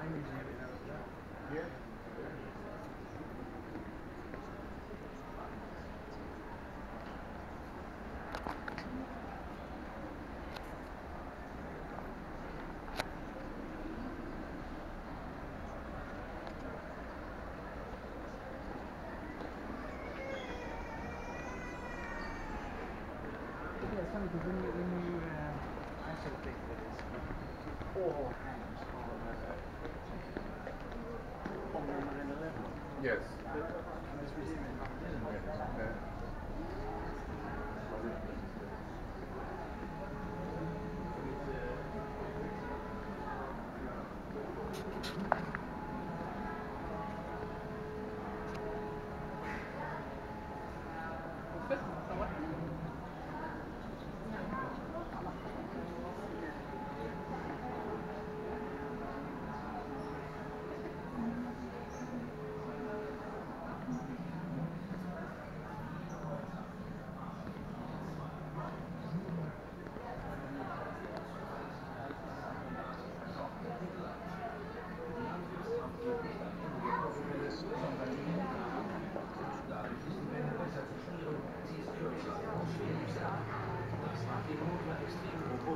I usually have it out. Yes.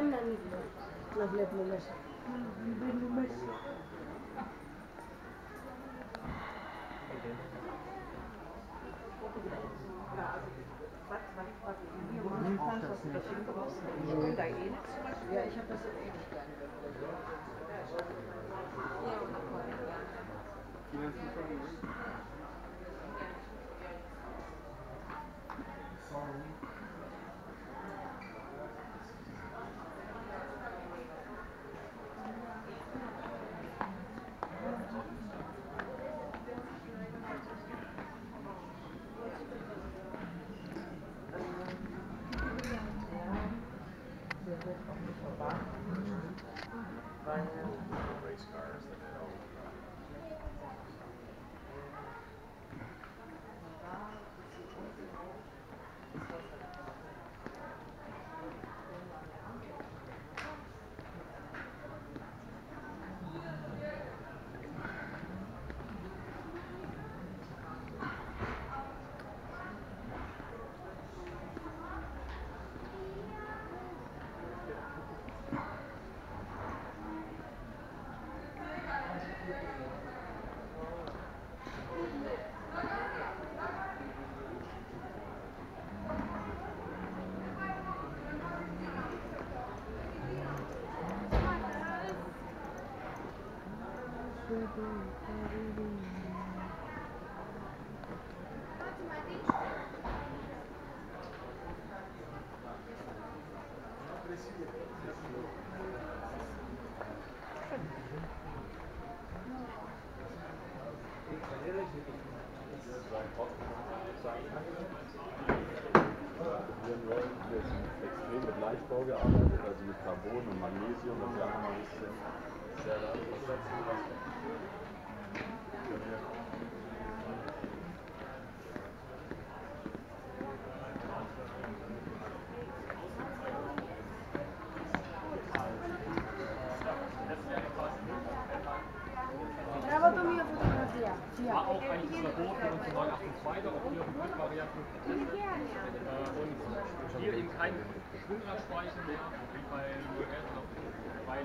ich weiß nicht, ob sie da vielleicht Also wir haben keine Lust. Aber vielleicht Las letras. Ja, ich habe das in Ewigkeiten cars. Like Leichtbau gearbeitet, also mit Carbon und Magnesium, das wir auch mal ein bisschen ja, auch eigentlich verboten und zu 982 auch hier Varianten hier eben kein Schwungradspeicher mehr, wie bei bei